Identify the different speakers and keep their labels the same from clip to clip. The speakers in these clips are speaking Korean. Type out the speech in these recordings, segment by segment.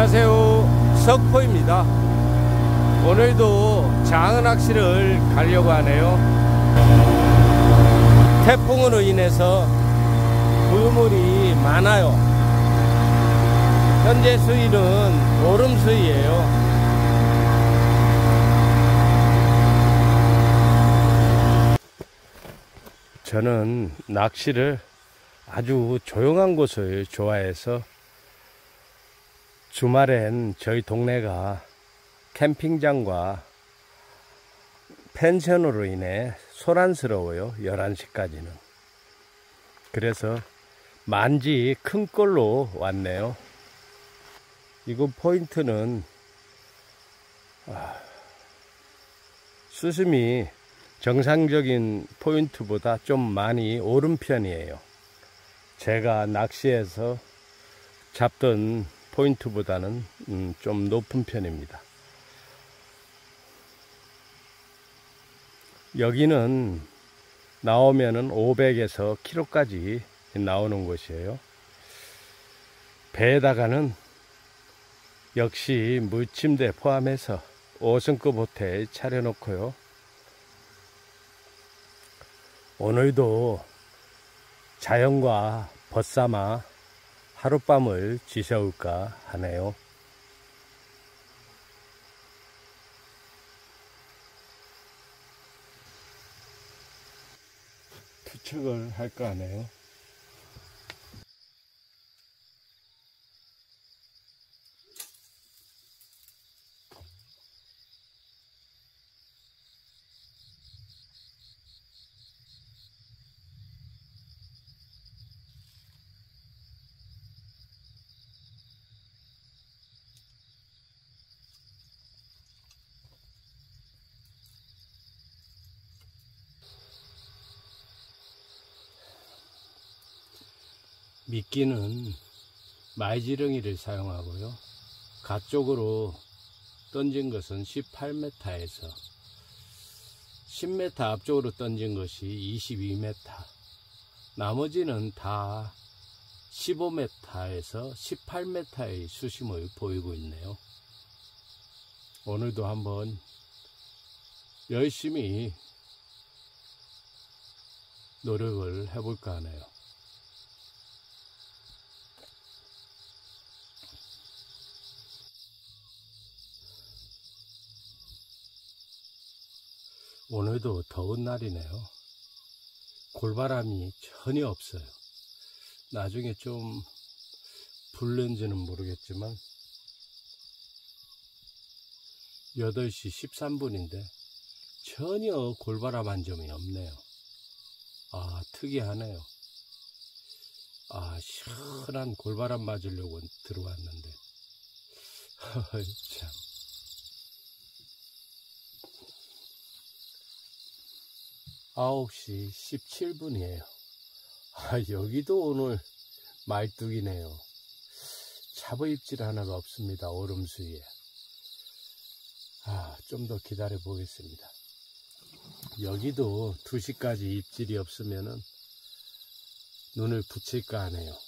Speaker 1: 안녕하세요. 석포입니다. 오늘도 장어 낚시를 가려고 하네요. 태풍으로 인해서 물물이 많아요. 현재 수위는 오름 수위예요. 저는 낚시를 아주 조용한 곳을 좋아해서 주말엔 저희 동네가 캠핑장과 펜션으로 인해 소란스러워요. 11시까지는. 그래서 만지 큰 걸로 왔네요. 이곳 포인트는 아, 수심이 정상적인 포인트보다 좀 많이 오른 편이에요. 제가 낚시해서 잡던 포인트보다는 음, 좀 높은 편입니다. 여기는 나오면은 500에서 키로까지 나오는 곳이에요. 배에다가는 역시 물침대 포함해서 5성급 호텔 차려놓고요. 오늘도 자연과 벗삼아 하룻밤을 지새울까 하네요. 투척을 할까 하네요. 미끼는 마이지렁이를 사용하고요. 가쪽으로 던진 것은 18m에서 10m 앞쪽으로 던진 것이 22m 나머지는 다 15m에서 18m의 수심을 보이고 있네요. 오늘도 한번 열심히 노력을 해볼까 하네요. 오늘도 더운 날이네요. 골바람이 전혀 없어요. 나중에 좀 불는지는 모르겠지만 8시 13분인데 전혀 골바람 한 점이 없네요. 아 특이하네요. 아 시원한 골바람 맞으려고 들어왔는데 참 9시 17분이에요. 아, 여기도 오늘 말뚝이네요. 잡어입질 하나가 없습니다. 오름수위에. 아, 좀 더 기다려 보겠습니다. 여기도 2시까지 입질이 없으면은 눈을 붙일까 하네요.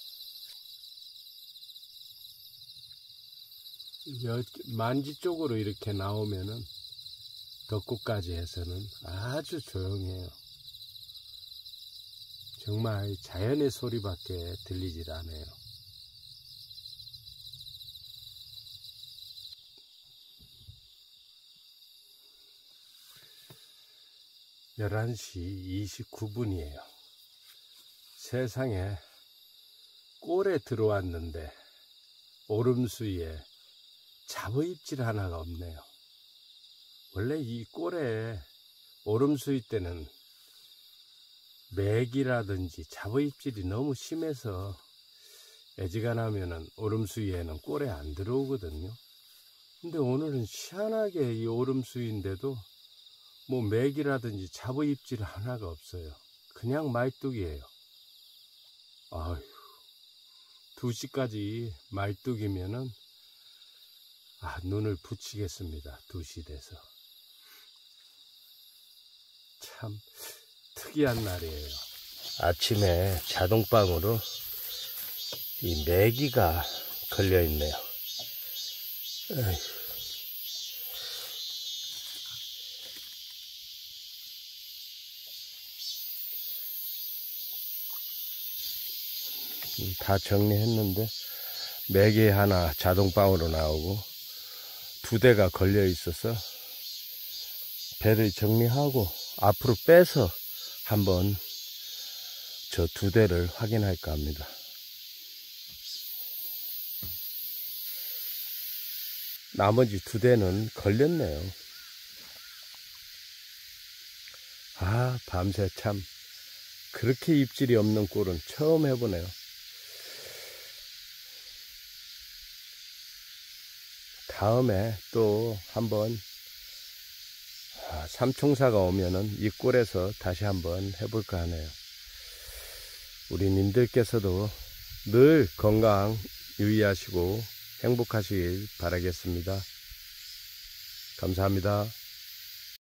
Speaker 1: 만지 쪽으로 이렇게 나오면은 덕구까지 해서는 아주 조용해요. 정말 자연의 소리밖에 들리질 않아요. 열한 시 29분이에요. 세상에 꼴에 들어왔는데 오름수위에 잡어입질 하나가 없네요. 원래 이 꼴에 오름수위 때는 맥이라든지 잡어입질이 너무 심해서 애지간하면은 오름수위에는 꼴에 안 들어오거든요. 근데 오늘은 희한하게 이 오름수위인데도 뭐 맥이라든지 잡어입질 하나가 없어요. 그냥 말뚝이에요. 아휴, 2시까지 말뚝이면은 아, 눈을 붙이겠습니다. 2시 돼서. 참 특이한 날이에요. 아침에 자동방으로 이 메기가 걸려 있네요. 음, 다 정리했는데 매개 하나 자동방으로 나오고 두 대가 걸려 있어서 배를 정리하고 앞으로 빼서 한번 저 두 대를 확인할까 합니다. 나머지 두 대는 걸렸네요. 아, 밤새 참 그렇게 입질이 없는 꼴은 처음 해보네요. 다음에 또 한번 아, 삼총사가 오면은 이 꼴에서 다시 한번 해볼까 하네요. 우리 님들께서도 늘 건강 유의하시고 행복하시길 바라겠습니다. 감사합니다.